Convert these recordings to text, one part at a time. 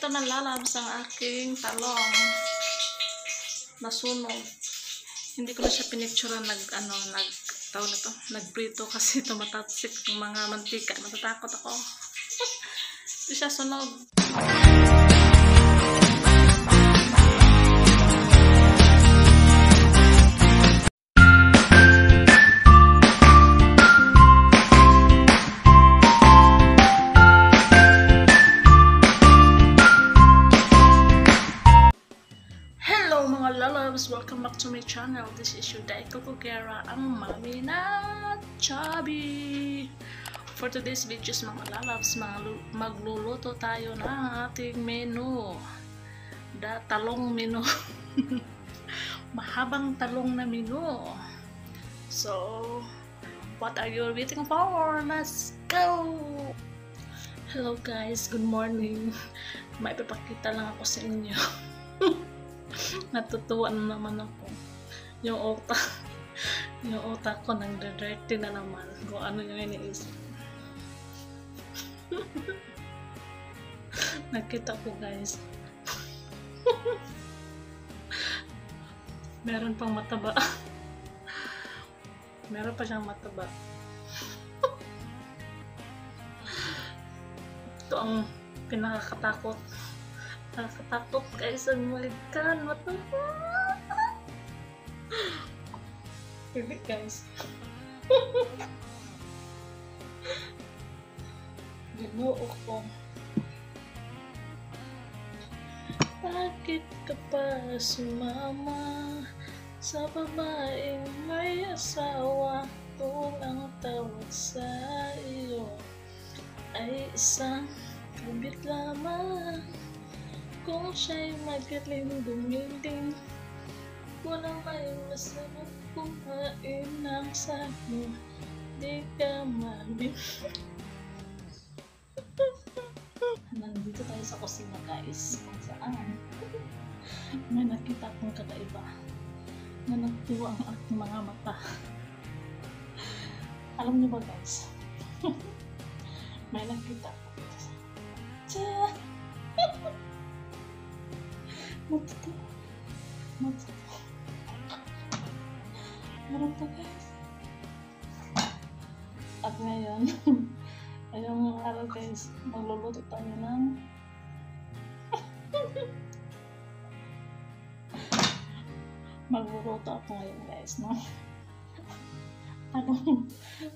ito na lalabas ang aking talong. Nasunog. Hindi ko na siya pinicturean nag, ano, nag, tawag na to, nagprito kasi tumatatsik yung mga mantika. Natatakot ako. Ito siya sunog. Kugera, ang mami na chubby. For today's videos mga lalabs, magluluto tayo ng ating menu. Da talong menu. Mahabang talong na menu. So, what are you waiting for? Let's go! Hello guys, good morning. May papakita lang ako sa inyo. natutuwa na naman ako. Yung utak, yung utak ko nang dirty na naman kung ano yung iniisip. Nakita ko guys. Meron pang mataba. Meron pa siyang mataba. Ito ang pinakakatakot. Nakakatakot guys ang malikan. Mataba. Hindi guys. Ginoo ko. Bakit ka pa sumama sa babaeng may asawa kung ang tawag sa iyo ay isang kabit lamang kung siya'y magaling duminding walang may masarap kumain ng sa'yo di ka mabim nandito tayo sa kusina guys. Kung saan? May nakita akong kakaiba na nagtuwa ang aking mga mata. Alam niyo ba guys? May nakita ako. Tiyan! Matutuwa. Matutuwa. At ngayon, ngayong araw guys, magluluto tayo ng magluluto ako ngayon guys, no? Talong,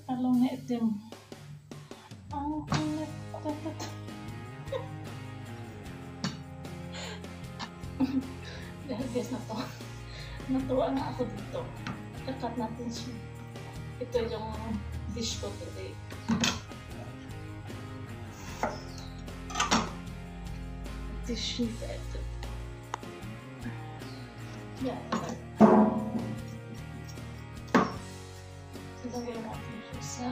talong na itim. Ang kulit. Dahil guys na to, natuwa na ako dito. Kakat natin siya. Ito yung dish ko today. Dish nito ito. Yan. Ilagay natin siya sa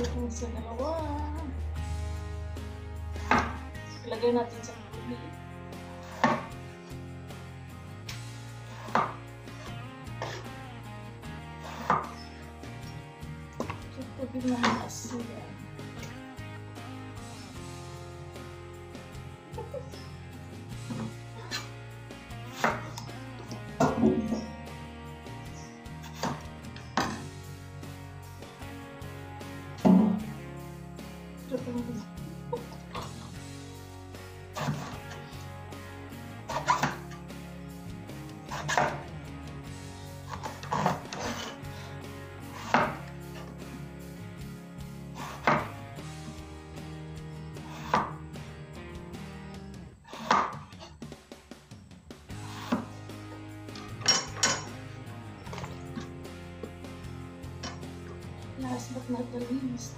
Po sa dalawa. Ilagay natin sa tubig. Sa tubig na maasin. Ito Last but not least,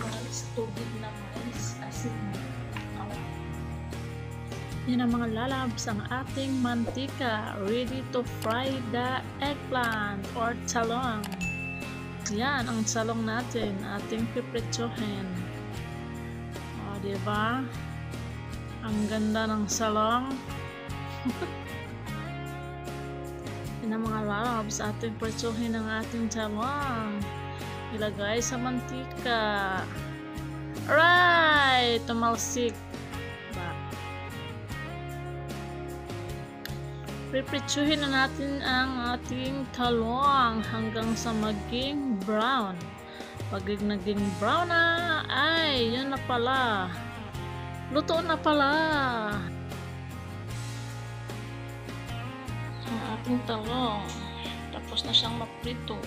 mais, tubig na mais, asin. Yan ang mga lalabs ang ating mantika. Ready to fry the eggplant or talong. Yan ang talong natin. Ating pipritsuhin. O, diba? Ang ganda ng salong. Yan ang mga lalabs. Ating pritsuhin ang ating talong. Ilagay sa mantika. Alright! Tumalsik. Ba? Pipritsuhin na natin ang ating talong hanggang sa maging brown. Pag naging brown na, ay, yun na pala. Luto na pala. Ang ating talong. Tapos na siyang maprito.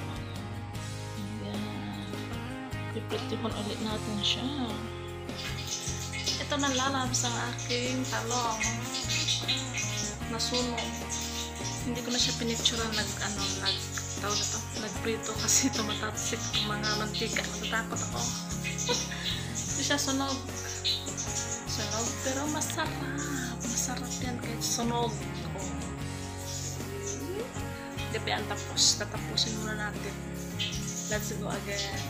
Pipritihon ulit natin siya. Ito na lalabs ang aking talong. Nasunog. Hindi ko na siya pinicturean nag, ano, nag, tawag na to, nagprito kasi tumatatsik ang mga mantika. Natatakot ako. Hindi siya sunog. Sunog, pero masarap. Masarap yan kahit sunog. Oh. Hindi pa yan tapos. Tatapusin muna natin. Let's go again.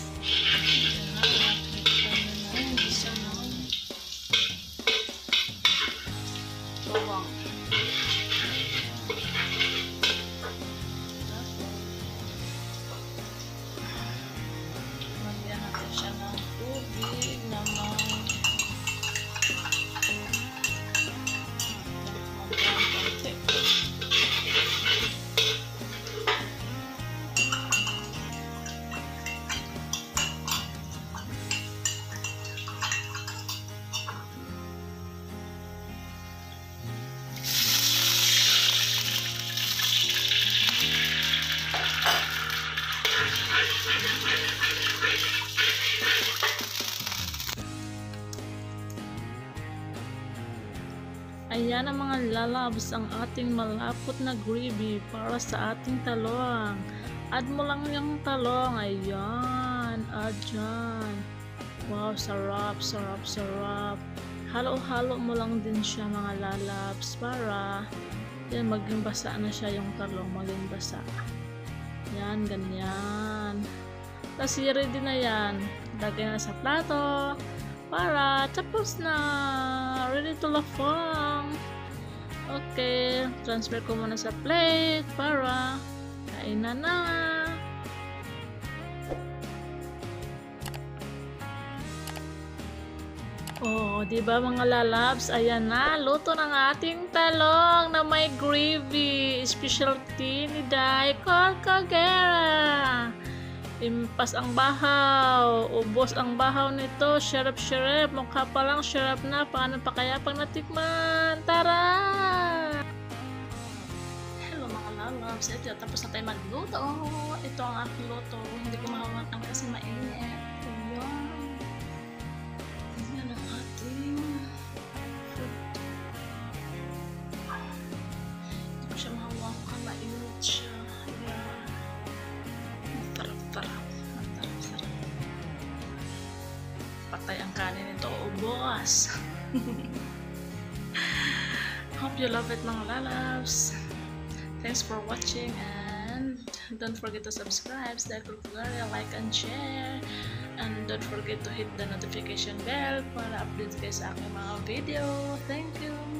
Yeah. Ayan ang mga lalabs ang ating malapot na gravy para sa ating talong. Add mo lang yung talong. Ayan. Add dyan. Wow, sarap, sarap, sarap. Halo-halo mo lang din siya mga lalabs para yan, maging basa na siya yung talong. Maging basa. Yan, ganyan. Kasi ready na yan. Lagay na sa plato para tapos na ready to lafang okay transfer ko muna sa plate para kain na na Oh, 'di ba mga lalabs? Ayan na, luto ng ating talong na may gravy, specialty ni Dai Corcogera. Impas ang bahaw. Ubos ang bahaw nito. Syrup-syrup. Mukha pa lang syrup na. Paano pa kaya pag natikman? Tara! Lalabs. Ito, tapos na tayo magluto. Ito ang aking luto. Hindi ko mahawakan kasi mainit. Ayan. Ayan ang ating food. Hindi ko siya. Tarap-tarap. Patay ang kanin nito. Ubos. Hope you love it mga lalabs. Thanks for watching and don't forget to subscribe, like, like and share. And don't forget to hit the notification bell para update kayo sa aking mga video. Thank you!